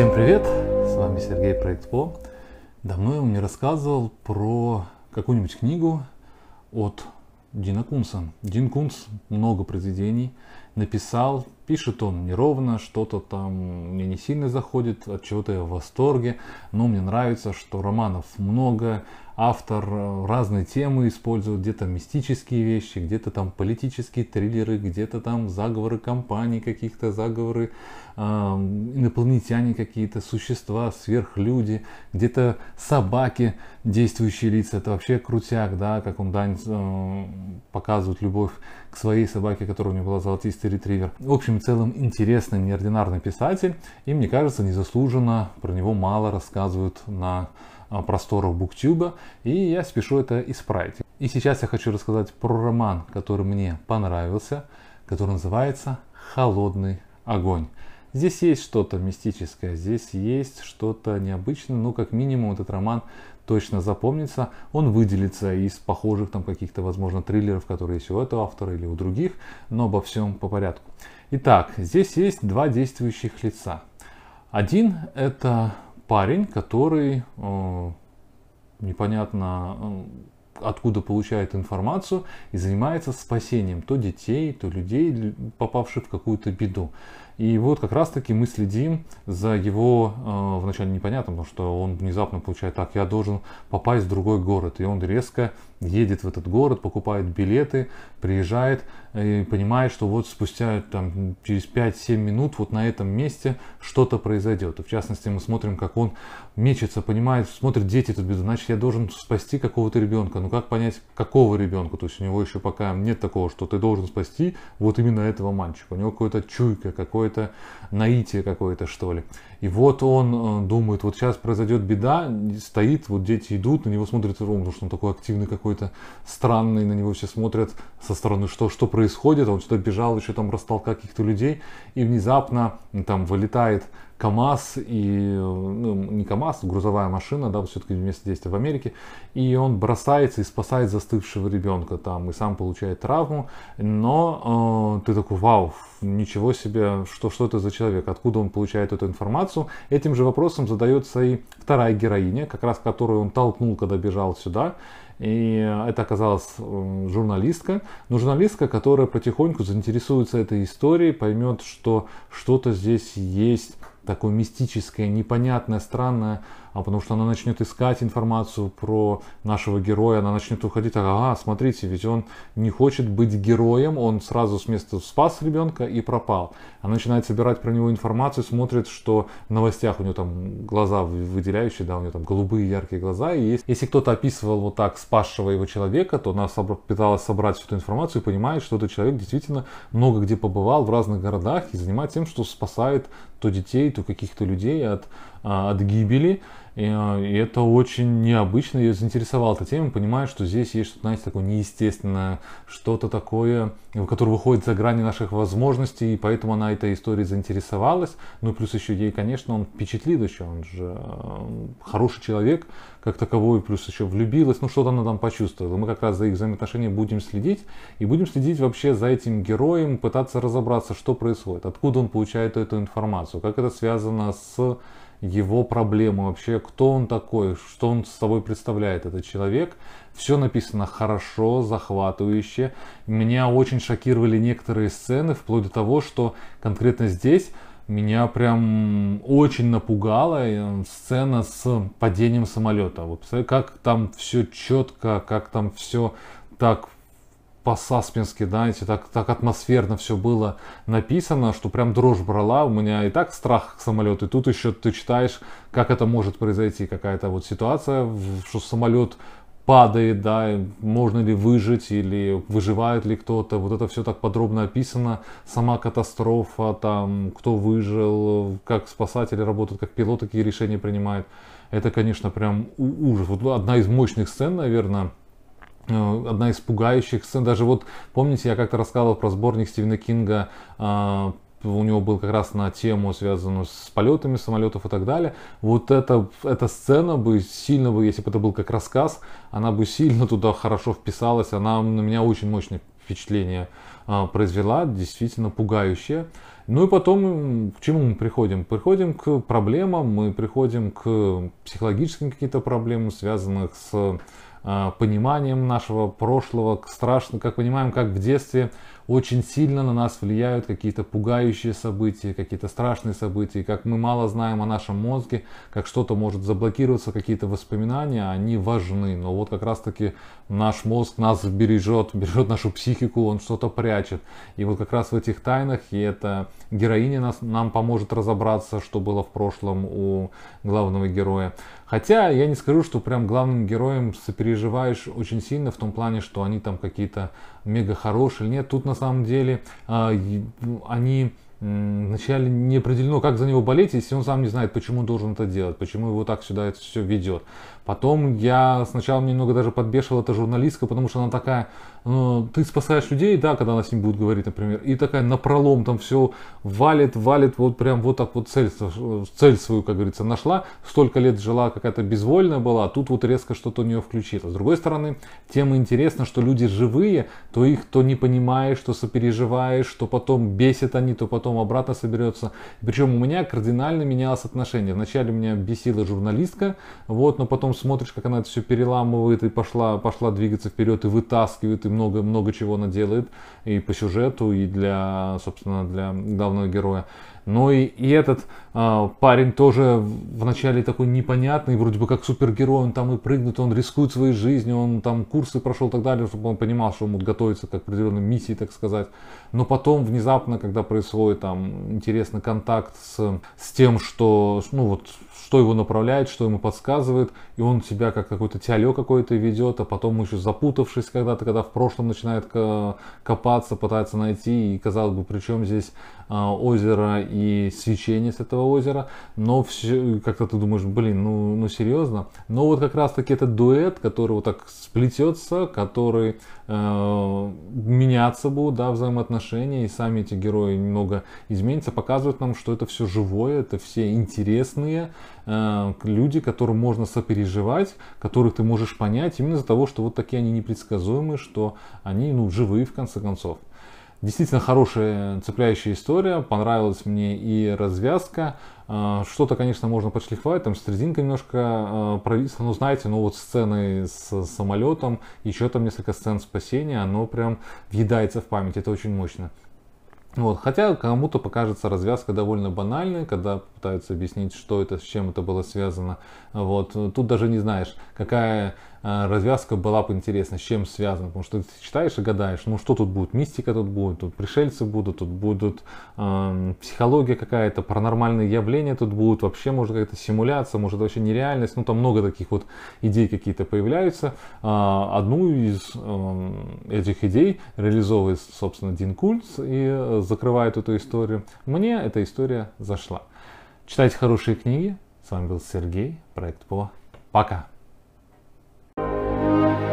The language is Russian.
Всем привет! С вами Сергей Проект По. Давно я вам не рассказывал про какую-нибудь книгу от Дина Кунса. Дин Кунс много произведений написал, пишет он неровно, что-то там мне не сильно заходит, от чего-то я в восторге, но мне нравится, что романов много, автор э, разные темы использует, где-то мистические вещи, где-то там политические триллеры, где-то там заговоры компаний каких-то, заговоры э, инопланетяне какие-то, существа, сверхлюди, где-то собаки, действующие лица, это вообще крутяк, да, как он Дань э, показывает любовь к своей собаке, которая у него была золотистый ретривер. В общем и целом интересный, неординарный писатель, и мне кажется, незаслуженно про него мало рассказывают на а, просторов Буктюба, и я спешу это исправить. И сейчас я хочу рассказать про роман, который мне понравился, который называется «Холодный огонь». Здесь есть что-то мистическое, здесь есть что-то необычное, но как минимум этот роман точно запомнится. Он выделится из похожих там каких-то, возможно, триллеров, которые есть у этого автора или у других, но обо всем по порядку. Итак, здесь есть два действующих лица. Один это парень, который э, непонятно э, откуда получает информацию и занимается спасением то детей, то людей, попавших в какую-то беду. И вот как раз таки мы следим за его, э, вначале непонятно, потому что он внезапно получает так, я должен попасть в другой город. И он резко едет в этот город, покупает билеты, приезжает и понимает, что вот спустя там, через 5-7 минут вот на этом месте что-то произойдет. И в частности мы смотрим, как он мечется, понимает, смотрит дети тут беду, значит я должен спасти какого-то ребенка. Ну как понять, какого ребенка? То есть у него еще пока нет такого, что ты должен спасти вот именно этого мальчика. У него какая-то чуйка, какое-то наитие какое-то что ли. И вот он э, думает, вот сейчас произойдет беда, стоит, вот дети идут, на него смотрят, потому что он такой активный какой-то, странный, на него все смотрят со стороны, что, что происходит, он сюда бежал, еще там растолкал каких-то людей, и внезапно там вылетает КАМАЗ и, ну, не КАМАЗ, грузовая машина, да, все-таки место действия в Америке, и он бросается и спасает застывшего ребенка там, и сам получает травму, но э, ты такой, вау, ничего себе, что, что это за человек, откуда он получает эту информацию. Этим же вопросом задается и вторая героиня, как раз которую он толкнул, когда бежал сюда, и это оказалась журналистка, но журналистка, которая потихоньку заинтересуется этой историей, поймет, что что-то здесь есть такое мистическое, непонятное, странное, а потому что она начнет искать информацию про нашего героя, она начнет уходить, ага, смотрите, ведь он не хочет быть героем, он сразу с места спас ребенка и пропал. Она начинает собирать про него информацию, смотрит, что в новостях у него там глаза выделяющие, да, у него там голубые яркие глаза, и если кто-то описывал вот так спасшего его человека, то она пыталась собрать всю эту информацию и понимает, что этот человек действительно много где побывал в разных городах и занимается тем, что спасает то детей, то каких-то людей от, а, от гибели. А, и это очень необычно, ее заинтересовала эта тема, понимаю, что здесь есть что-то, знаете, такое неестественное, что-то такое, которое выходит за грани наших возможностей, и поэтому она этой историей заинтересовалась. Ну, плюс еще ей, конечно, он впечатлил еще, он же э, хороший человек, как таковой, плюс еще влюбилась, ну, что-то она там почувствовала. Мы как раз за их взаимоотношения будем следить, и будем следить вообще за этим героем, пытаться разобраться, что происходит, откуда он получает эту информацию, как это связано с его проблемы, вообще кто он такой, что он с собой представляет, этот человек. Все написано хорошо, захватывающе. Меня очень шокировали некоторые сцены, вплоть до того, что конкретно здесь меня прям очень напугала э, сцена с падением самолета. Вот как там все четко, как там все так по-саспенски, знаете, так, так атмосферно все было написано, что прям дрожь брала. У меня и так страх к самолету, и тут еще ты читаешь, как это может произойти, какая-то вот ситуация, что самолет падает, да, можно ли выжить или выживает ли кто-то. Вот это все так подробно описано. Сама катастрофа, там, кто выжил, как спасатели работают, как пилоты какие решения принимают. Это, конечно, прям ужас. Вот одна из мощных сцен, наверное, одна из пугающих сцен. Даже вот, помните, я как-то рассказывал про сборник Стивена Кинга э, у него был как раз на тему, связанную с полетами самолетов и так далее. Вот эта, эта сцена бы сильно бы, если бы это был как рассказ, она бы сильно туда хорошо вписалась. Она на меня очень мощно впечатление а, произвела, действительно пугающее. Ну и потом к чему мы приходим? Приходим к проблемам, мы приходим к психологическим каким-то проблемам, связанных с а, пониманием нашего прошлого, страшно, как понимаем, как в детстве очень сильно на нас влияют какие-то пугающие события, какие-то страшные события, как мы мало знаем о нашем мозге, как что-то может заблокироваться, какие-то воспоминания, они важны. Но вот как раз-таки наш мозг нас бережет, бережет нашу психику, он что-то прячет. И вот как раз в этих тайнах, и эта героиня нас, нам поможет разобраться, что было в прошлом у главного героя. Хотя я не скажу, что прям главным героем сопереживаешь очень сильно в том плане, что они там какие-то мега хорошие или нет. Тут на самом деле э, они вначале не определено, как за него болеть, если он сам не знает, почему должен это делать, почему его так сюда это все ведет. Потом я сначала немного даже подбешивал эта журналистка, потому что она такая, ну, ты спасаешь людей, да, когда она с ним будет говорить, например, и такая напролом там все валит, валит, вот прям вот так вот цель, цель свою, как говорится, нашла, столько лет жила какая-то безвольная была, а тут вот резко что-то у нее включилось. С другой стороны, тем интересно, что люди живые, то их то не понимаешь, что сопереживаешь, что потом бесит они, то потом обратно соберется. Причем у меня кардинально менялось отношение. Вначале меня бесила журналистка, вот, но потом смотришь, как она это все переламывает и пошла, пошла двигаться вперед и вытаскивает, и много-много чего она делает и по сюжету, и для, собственно, для главного героя. Но и, и этот э, парень тоже вначале такой непонятный, вроде бы как супергерой, он там и прыгнет, он рискует своей жизнью, он там курсы прошел и так далее, чтобы он понимал, что он будет готовиться к определенной миссии, так сказать. Но потом внезапно, когда происходит там интересный контакт с, с тем, что, ну вот, что его направляет, что ему подсказывает, и он себя как какой-то тялё какой-то ведет, а потом еще запутавшись когда-то, когда в прошлом начинает копаться, пытается найти, и казалось бы, при чем здесь а, озеро и свечение с этого озера, но все, как-то ты думаешь, блин, ну, ну серьезно? Но вот как раз таки этот дуэт, который вот так сплетется, который э, меняться будут, да, взаимоотношения, и сами эти герои немного изменятся, показывают нам, что это все живое, это все интересные, Э, люди, которым можно сопереживать, которых ты можешь понять, именно из-за того, что вот такие они непредсказуемые, что они ну, живые в конце концов. Действительно хорошая, цепляющая история, понравилась мне и развязка. Э, что-то, конечно, можно подшлифовать, там стрезинка немножко э, провисла, но знаете, ну вот сцены с самолетом, еще там несколько сцен спасения, оно прям въедается в память, это очень мощно. Вот. Хотя кому-то покажется развязка довольно банальной, когда пытаются объяснить, что это, с чем это было связано. Вот. Тут даже не знаешь, какая а, развязка была бы интересна, с чем связана. Потому что ты читаешь и гадаешь, ну что тут будет, мистика тут будет, тут пришельцы будут, тут будут э, психология какая-то, паранормальные явления тут будут, вообще может какая-то симуляция, может вообще нереальность. Ну там много таких вот идей какие-то появляются. Э, одну из э, этих идей реализовывает, собственно, Дин Кульц и закрывает эту историю. Мне эта история зашла. Читайте хорошие книги. С вами был Сергей, проект ПО. Пока! Thank you.